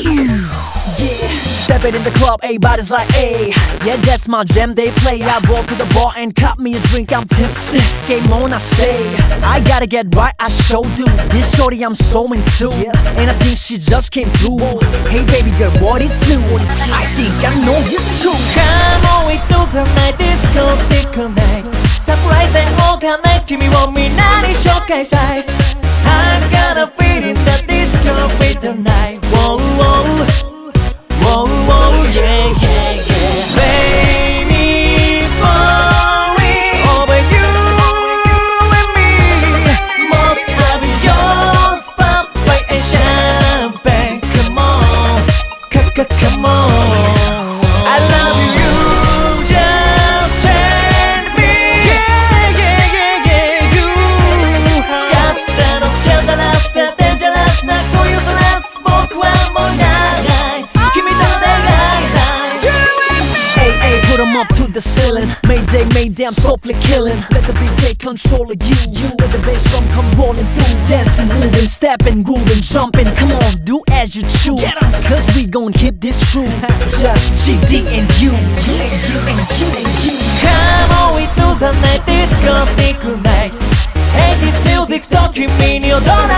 Yeah, stepping in the club, everybody's like, hey Yeah, that's my jam they play. I walk to the bar and cop me a drink, I'm tipsy. Game on, I say. I gotta get right, I show you This shorty I'm so into And I think she just came through. Hey baby girl, what it do? I think I know you too. Come on, we do the night, disco, a night. Surprise and organize, give me one minute, showcase like come on. Up to the ceiling. Mayday, mayday, I'm softly killing. Let the beat take control of you. You let the bass drum come rolling through. Dancing, living, stepping, grooving, jumping. Come on, do as you choose. Cause we gon' keep this true. Just GD and you. Come on, we do the night, this gonna be good night. Hey, this music, don't you mean you don't